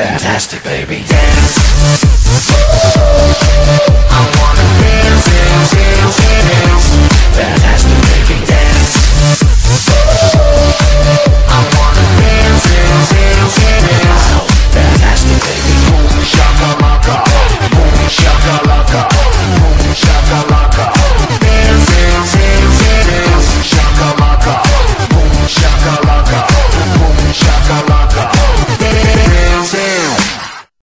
Fantastic, baby. Dance.